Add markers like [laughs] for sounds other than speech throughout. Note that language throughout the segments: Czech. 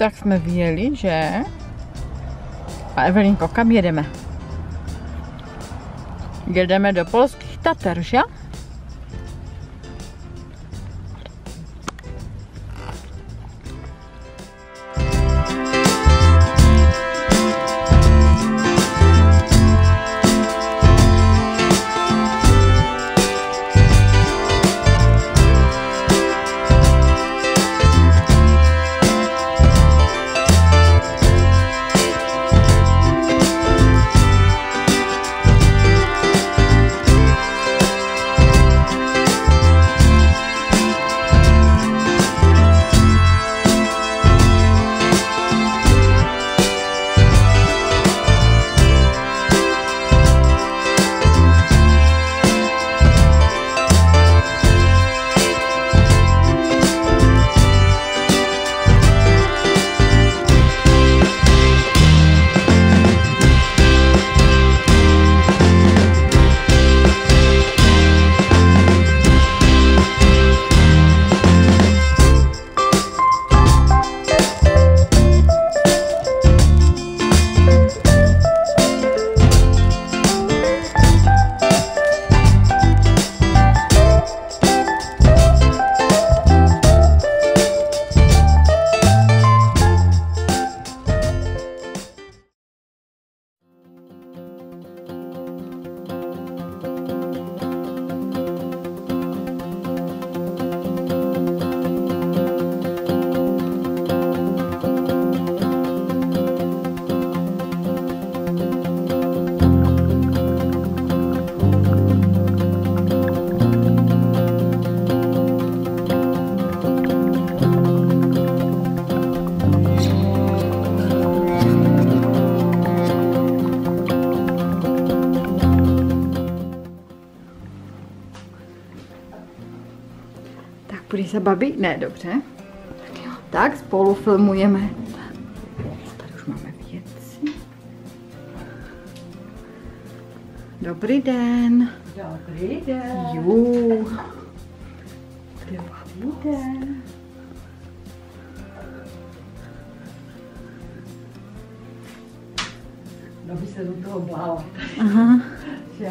Tak jsme vyjeli, že? A Evelinko, kam jedeme? Jedeme do polských Tater, že? Se babi? Ne, dobře. Tak jo, tak spolu filmujeme. Tady už máme věci. Dobrý den. Dobrý den. Jú. Dobrý den. No by se do toho bála, Aha. [laughs] že?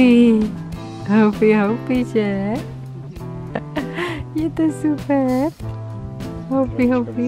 Hopi. Hopi, Hopi je. ये तो सुपर है होपी होपी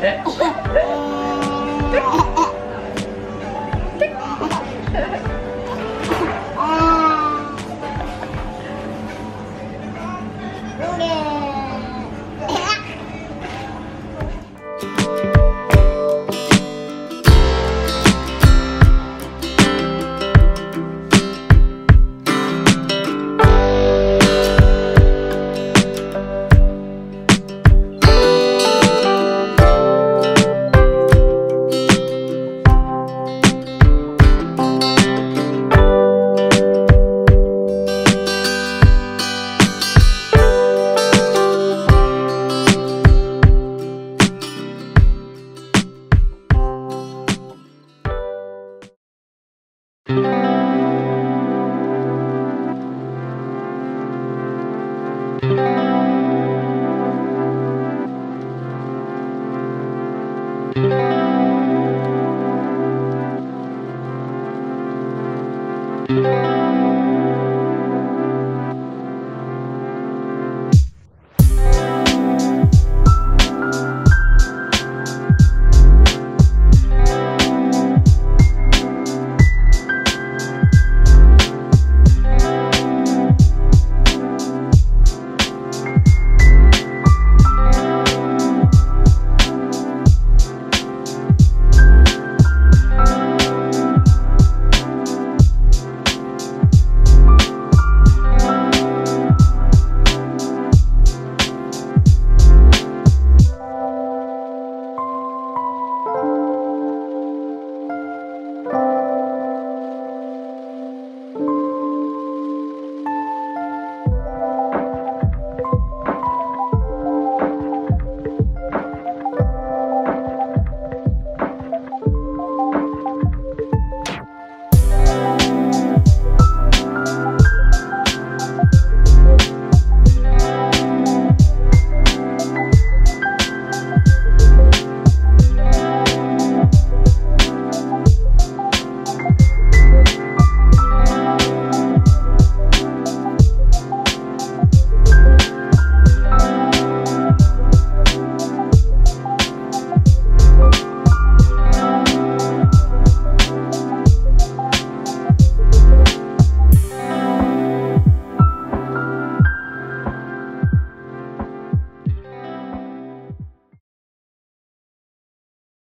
え？っ